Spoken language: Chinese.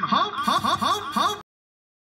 好好好好好。